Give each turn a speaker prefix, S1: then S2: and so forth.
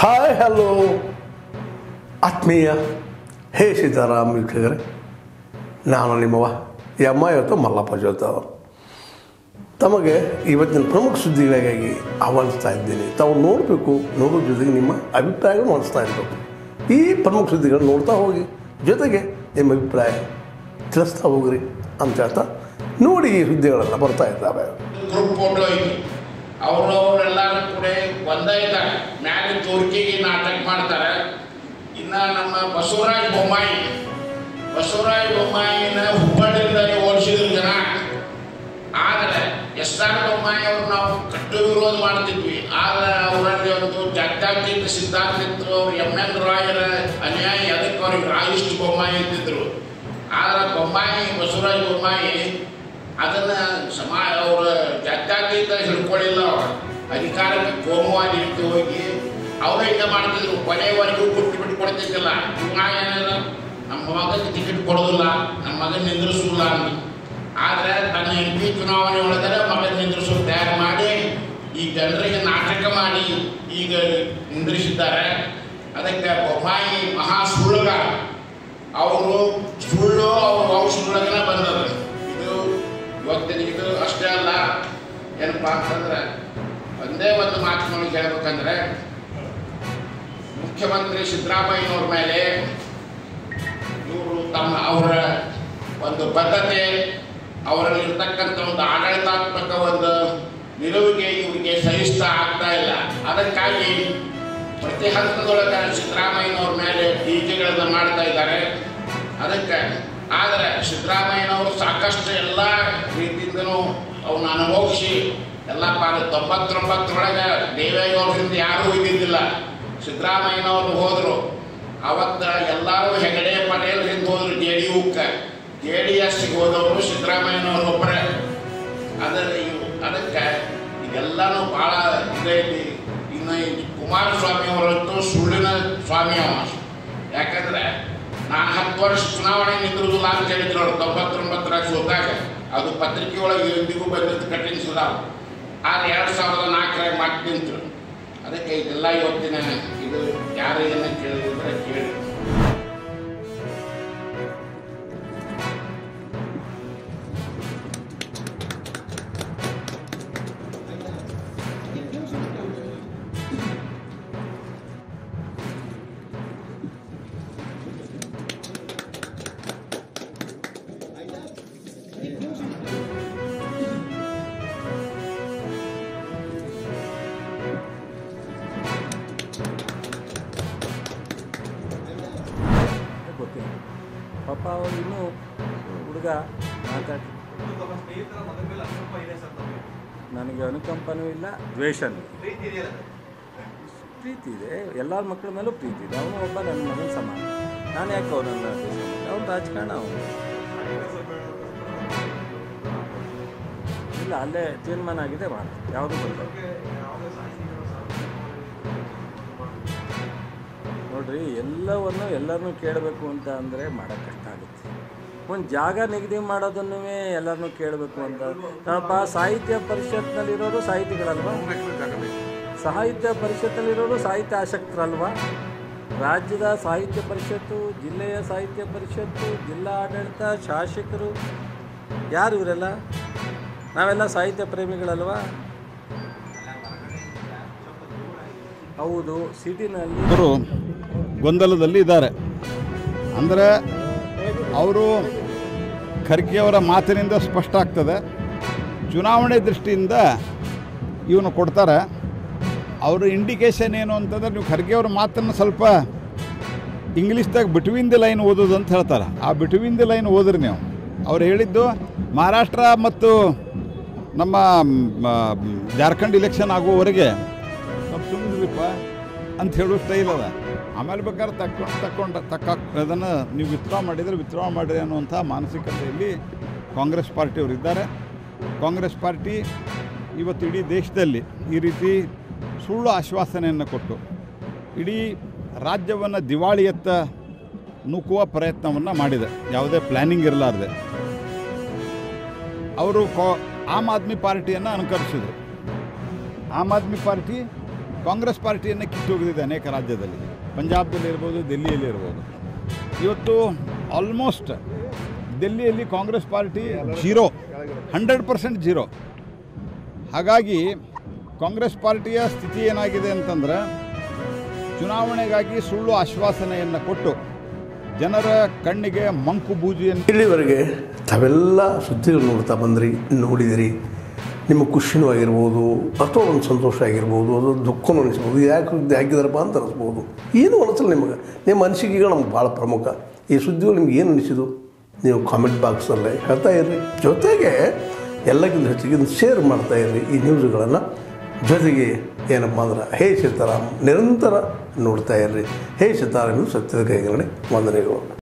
S1: Hi hello ಆತ್ಮೀಯ ಹೇ ಸೀತಾರಾಮ್ ವೀಕ್ಷಕರೇ ನಾನು ನಿಮ್ಮವ ಎಮ್ಮ ಇವತ್ತು ಮಲ್ಲಪ್ಪ ಜೋತ ಅವರು ತಮಗೆ ಇವತ್ತಿನ ಪ್ರಮುಖ ಸುದ್ದಿಗಳಿಗಾಗಿ ಆಹ್ವಾನಿಸ್ತಾ ಇದ್ದೀನಿ ತಾವು ನೋಡಬೇಕು ನೋಡೋ ಜೊತೆಗೆ ನಿಮ್ಮ ಅಭಿಪ್ರಾಯಗಳು ಮಾಡಿಸ್ತಾ ಇರಬೇಕು ಈ ಪ್ರಮುಖ ಸುದ್ದಿಗಳನ್ನ ನೋಡ್ತಾ ಹೋಗಿ ಜೊತೆಗೆ ನಿಮ್ಮ ಅಭಿಪ್ರಾಯ ತಿಳಿಸ್ತಾ ಹೋಗ್ರಿ ಅಂತ ಹೇಳ್ತಾ ನೋಡಿ ಈ ಸುದ್ದಿಗಳೆಲ್ಲ ಬರ್ತಾ ಇದ್ದಾವೆ
S2: ಗ್ರೂಪ್ ಫೋಟೋ ಅವರು ಅವರೆಲ್ಲರೂ ಕೂಡ ಒಂದೇ ಇದ್ದಾರೆ. ಮ್ಯಾಲೆ ತೋರಿಕೆಗೆ ನಾಟಕ ಮಾಡ್ತಾರೆ. ಇನ್ನ ನಮ್ಮ ಬಸವರಾಜ ಬೊಮ್ಮಾಯಿ, ಬಸವರಾಜ ಬೊಮ್ಮಾಯಿನ ಹುಬ್ಬಳ್ಳಿಯಿಂದ ಓಡಿಸಿದ್ರು ಜನ. ಆದರೆ ಎಸ್ ಆರ್ ಬೊಮ್ಮಾಯಿ ಅವ್ರು ನಾವು ಕಟ್ಟು ವಿರೋಧ ಮಾಡ್ತಿದ್ವಿ. ಆದ್ರೆ ಅವರಲ್ಲಿ ಒಂದು ಜಾತ್ಯಾತೀತ ಸಿದ್ಧಾಂತ ಇತ್ತು. ಅವ್ರು ಎಂ ಎನ್ ರಾಯರ ಅನ್ಯಾಯ, ಅದಕ್ಕೆ ಅವ್ರಿಗೆ ರಾಯಿಸ್ಟ್ ಬೊಮ್ಮಾಯಿ ಇದ್ದಿದ್ರು ಆದ್ರೆ ಬೊಮ್ಮಾಯಿ, ಬಸವರಾಜ ಬೊಮ್ಮಾಯಿ ಅದನ್ನ ಸಮಾ ಅವ್ರು. ಅಧಿಕಾರಕ್ಕೆ ಕೋಮವಾಗಿ ಇಟ್ಟು ಹೋಗಿ ಅವರು ಹಿಂಗೆ ಮಾಡ್ತಿದ್ರು. ಕೊನೆವರೆಗೂ ಕೊಟ್ಟು ಬಿಟ್ಟು ಕೊಡ್ತಿದ್ದಿಲ್ಲ. ಏನಿಲ್ಲ ನಮ್ಮ ಮಗನಿಗೆ ಟಿಕೆಟ್ ಕೊಡೋದಿಲ್ಲ. ನಮ್ಮ ಮಗನ ನಿಂದ್ರಿಸೋಲ್ಲ ಅಂತ ಆದರೆ ತನ್ನ ಎಂ ಪಿ ಚುನಾವಣೆ ಒಳಗಡೆ ಮಗನ ನಿಂದ್ರಿಸೋ ತಯಾರು ಮಾಡಿ ಈ ಜನರಿಗೆ ನಾಟಕ ಮಾಡಿ ಈಗ ನಿಂದ್ರಿಸಿದ್ದಾರೆ. ಅದಕ್ಕೆ ಬೊಮ್ಮಾಯಿ ಮಹಾ ಸುಳ್ಳುಗ ಅವರು ಸುಳ್ಳು ಅವ್ರ ವಂಶದೊಳಗನೆ ಏನಪ್ಪ ಅಂದ್ರೆ ಒಂದೇ ಒಂದು ಮಾತಿನೊಳಗೆ ಹೇಳ್ಬೇಕಂದ್ರೆ ಮುಖ್ಯಮಂತ್ರಿ ಸಿದ್ದರಾಮಯ್ಯನವ್ರ ಮೇಲೆ ಇವರು ತಮ್ಮ ಅವರ ಒಂದು ಬದ್ಧತೆ ಅವರಲ್ಲಿ ಇರ್ತಕ್ಕಂಥ ಒಂದು ಆಡಳಿತಾತ್ಮಕ ಒಂದು ನಿಲುವಿಗೆ ಇವರಿಗೆ ಸಹಿಷ್ಠ ಆಗ್ತಾ ಇಲ್ಲ. ಅದಕ್ಕಾಗಿ ಪ್ರತಿ ಹಂತದೊಳಗೆ ಸಿದ್ದರಾಮಯ್ಯನವ್ರ ಮೇಲೆ ಟೀಕೆಗಳನ್ನು ಮಾಡ್ತಾ ಇದ್ದಾರೆ. ಅದಕ್ಕೆ, ಆದರೆ ಸಿದ್ದರಾಮಯ್ಯನವರು ಸಾಕಷ್ಟು ಎಲ್ಲ ರೀತಿಯಿಂದನೂ ಅವನ್ನ ಅನುಭವಿಸಿ ಎಲ್ಲ ಪಾದ ತೊಂಬತ್ತೊಂಬತ್ತರೊಳಗೆ ದೇವೇಗೌಡರಿಂದ ಯಾರೂ ಇದ್ದಿದ್ದಿಲ್ಲ. ಸಿದ್ದರಾಮಯ್ಯನವರು ಹೋದರು. ಅವತ್ತ ಎಲ್ಲರೂ ಹೆಗಡೆ ಪಟೇಲ್ ಹಿಂದೆ ಹೋದ್ರು ಜೆ ಡಿ ಯುಕ್ಕೆ ಜೆ ಡಿ ಎಸ್ಗೆ ಹೋದವರು ಸಿದ್ದರಾಮಯ್ಯನವರು ಒಬ್ಬರೇ. ಅದರ ಇವು ಅದಕ್ಕೆ ಇದೆಲ್ಲನೂ ಭಾಳ ಇದೈತಿ ಇನ್ನು ಕುಮಾರಸ್ವಾಮಿ ಅವರಂತೂ ಸುಳ್ಳಿನ ಸ್ವಾಮಿ ಅವ. ಯಾಕಂದ್ರೆ ನಾನು ಹತ್ತು ವರ್ಷ ಚುನಾವಣೆ ನಿಂತಿರುವುದಿಲ್ಲ ಅಂತ ಹೇಳಿದ್ರು ಅವ್ರು. ತೊಂಬತ್ತೊಂಬತ್ತರಾಗ ಸೋತಾಗ. ಅದು ಪತ್ರಿಕೆ ಒಳಗೆ ಬಂದಿದ್ದು ಕಠಿಣ ಸುಧಾರ. ಆದ್ರೆ ಎರಡು ಸಾವಿರದ ನಾಲ್ಕರಾಗ ಮಾಡಿ ನಿಂತು ಅದಕ್ಕೆ ಇದೆಲ್ಲ ಇವತ್ತಿನ ಇದು ಯಾರು ಏನು ಕೇಳಿದ್ರೆ ಕೇಳಿ.
S3: ಪಾಪ ಅವರು ಇನ್ನೂ ಹುಡುಗ ಮಾತಾಡಿ ನನಗೆ ಅನುಕಂಪನೂ ಇಲ್ಲ, ದ್ವೇಷನೂ
S4: ಪ್ರೀತಿ
S3: ಇದೆ. ಎಲ್ಲರ ಮಕ್ಕಳ ಮೇಲೂ ಪ್ರೀತಿ ಇದೆ. ಅವನು ಒಬ್ಬ ನನ್ನ ಮಗನ ಸಮಾನ. ನಾನು ಯಾಕೆ ಅವನನ್ನ ಅವನು ರಾಜಕಾರಣ ಅವನು. ಇಲ್ಲ, ಅಲ್ಲೇ ತೀರ್ಮಾನ ಆಗಿದೆ ಮಾಡಿ ಯಾವುದು ಬಂದ ನೋಡ್ರಿ, ಎಲ್ಲವನ್ನು ಎಲ್ಲರನ್ನೂ ಕೇಳಬೇಕು ಅಂತ ಅಂದರೆ ಮಾಡೋಕ್ಕೆ ಕಷ್ಟ ಆಗುತ್ತೆ. ಒಂದು ಜಾಗ ನಿಗದಿ ಮಾಡೋದನ್ನು ಎಲ್ಲರನ್ನೂ ಕೇಳಬೇಕು ಅಂತ. ನಮ್ಮಪ್ಪ ಸಾಹಿತ್ಯ ಪರಿಷತ್ನಲ್ಲಿರೋರು ಸಾಹಿತಿಗಳಲ್ವಾ? ಸಾಹಿತ್ಯ ಪರಿಷತ್ತಲ್ಲಿರೋರು ಸಾಹಿತ್ಯ ಆಸಕ್ತರಲ್ವಾ ರಾಜ್ಯದ ಸಾಹಿತ್ಯ ಪರಿಷತ್ತು, ಜಿಲ್ಲೆಯ ಸಾಹಿತ್ಯ ಪರಿಷತ್ತು, ಜಿಲ್ಲಾ ಆಡಳಿತ, ಶಾಸಕರು, ಯಾರು ಇವರೆಲ್ಲ? ನಾವೆಲ್ಲ ಸಾಹಿತ್ಯ ಪ್ರೇಮಿಗಳಲ್ವಾ? ಹೌದು, ಸಿಟಿನಲ್ಲಿ
S5: ಗೊಂದಲದಲ್ಲಿ ಇದ್ದಾರೆ. ಅಂದರೆ ಅವರು ಖರ್ಗೆಯವರ ಮಾತಿನಿಂದ ಸ್ಪಷ್ಟ ಆಗ್ತದೆ. ಚುನಾವಣೆ ದೃಷ್ಟಿಯಿಂದ ಇವನು ಕೊಡ್ತಾರೆ. ಅವರ ಇಂಡಿಕೇಶನ್ ಏನು ಅಂತಂದ್ರೆ ನೀವು ಖರ್ಗೆಯವ್ರ ಮಾತನ್ನು ಸ್ವಲ್ಪ ಇಂಗ್ಲೀಷ್ದಾಗ ಬಿಟ್ವೀನ್ ದಿ ಲೈನ್ ಓದೋದು ಅಂತ ಹೇಳ್ತಾರೆ. ಆ ಬಿಟ್ವೀನ್ ದಿ ಲೈನ್ ಓದ್ರಿ ನೀವು. ಅವ್ರು ಹೇಳಿದ್ದು ಮಹಾರಾಷ್ಟ್ರ ಮತ್ತು ನಮ್ಮ ಜಾರ್ಖಂಡ್ ಇಲೆಕ್ಷನ್ ಆಗುವವರೆಗೆ ಸ್ವಲ್ಪ ಸುಮ್ಮನಿರಿಪ್ಪ ಅಂತ ಹೇಳೋ ಸ್ಟೈಲ್ ಅದ. ಆಮೇಲೆ ಬೇಕಾದ್ರೆ ತಕ್ಕೊಂಡು ತಕ್ಕೊಂಡು ತಕ್ಕ ಅದನ್ನು ನೀವು ವಿತ್ಡ್ರಾ ಮಾಡಿದರೆ ವಿತ್ಡ್ರಾ ಮಾಡಿದೆ ಅನ್ನುವಂಥ ಮಾನಸಿಕತೆಯಲ್ಲಿ ಕಾಂಗ್ರೆಸ್ ಪಾರ್ಟಿಯವರು ಇದ್ದಾರೆ. ಕಾಂಗ್ರೆಸ್ ಪಾರ್ಟಿ ಇವತ್ತು ಇಡೀ ದೇಶದಲ್ಲಿ ಈ ರೀತಿ ಸುಳ್ಳು ಆಶ್ವಾಸನೆಯನ್ನು ಕೊಟ್ಟು ಇಡೀ ರಾಜ್ಯವನ್ನು ದಿವಾಳಿಯತ್ತ ನೂಕುವ ಪ್ರಯತ್ನವನ್ನು ಮಾಡಿದೆ. ಯಾವುದೇ ಪ್ಲ್ಯಾನಿಂಗ್ ಇರಲಾರ್ದೆ. ಅವರು ಕಾ ಆಮ್ ಆದ್ಮಿ ಪಾರ್ಟಿಯನ್ನು ಅನುಕರಿಸಿದರು. ಆಮ್ ಆದ್ಮಿ ಪಾರ್ಟಿ ಕಾಂಗ್ರೆಸ್ ಪಾರ್ಟಿಯನ್ನು ಕಿತ್ತೋಗಿದೆ ಅನೇಕ ರಾಜ್ಯದಲ್ಲಿ. ಪಂಜಾಬ್ದಲ್ಲಿ ಇರ್ಬೋದು, ದಿಲ್ಲಿಯಲ್ಲಿ ಇರ್ಬೋದು. ಇವತ್ತು ಆಲ್ಮೋಸ್ಟ್ ದಿಲ್ಲಿಯಲ್ಲಿ Congress party zero hundred percent zero ಹಾಗಾಗಿ ಕಾಂಗ್ರೆಸ್ ಪಾರ್ಟಿಯ ಸ್ಥಿತಿ ಏನಾಗಿದೆ ಅಂತಂದ್ರೆ ಚುನಾವಣೆಗಾಗಿ ಸುಳ್ಳು ಆಶ್ವಾಸನೆಯನ್ನು ಕೊಟ್ಟು ಜನರ ಕಣ್ಣಿಗೆ ಮಂಕು ಬೂಜಿಯನ್ನು
S1: ಇಲ್ಲಿವರೆಗೆ ತಾವೆಲ್ಲ ಸುದ್ದಿಗಳು ನೋಡ್ತಾ ಬಂದ್ರಿ, ನೋಡಿದಿರಿ. ನಿಮ್ಮ ಖುಷಿನೂ ಆಗಿರ್ಬೋದು, ಅಥವಾ ಒಂದು ಸಂತೋಷ ಆಗಿರ್ಬೋದು, ಅದು ದುಃಖನೂ ಅನಿಸ್ಬೋದು ಯಾಕೆ ಸುದ್ದಿ ಹಾಕಿದಾರಪ್ಪ ಅಂತ ಅನಿಸ್ಬೋದು. ಏನು ಅನಿಸಲ್ಲ ನಿಮಗೆ. ನಿಮ್ಮ ಅನಿಸಿಕೆಗಳು ನಮ್ಗೆ ಭಾಳ ಪ್ರಮುಖ. ಈ ಸುದ್ದಿಗಳು ನಿಮ್ಗೆ ಏನು ಅನಿಸಿದು ನೀವು ಕಾಮೆಂಟ್ ಬಾಕ್ಸಲ್ಲೇ ಹೇಳ್ತಾ ಇರ್ರಿ. ಜೊತೆಗೆ ಎಲ್ಲಕ್ಕಿಂತ ಹೆಚ್ಚಿಗೆ ಶೇರ್ ಮಾಡ್ತಾ ಇರ್ರಿ ಈ ನ್ಯೂಸ್ಗಳನ್ನು ಜೊತೆಗೆ ಏನಪ್ಪ ಅಂದ್ರೆ, ಹೇ ಸೀತಾರಾಮ್, ನಿರಂತರ ನೋಡ್ತಾ ಇರ್ರಿ. ಹೇ ಸೀತಾರಾಮ್ ಸತ್ಯದ ಕೈಗಳೇ ವಂದನೆಗಳು.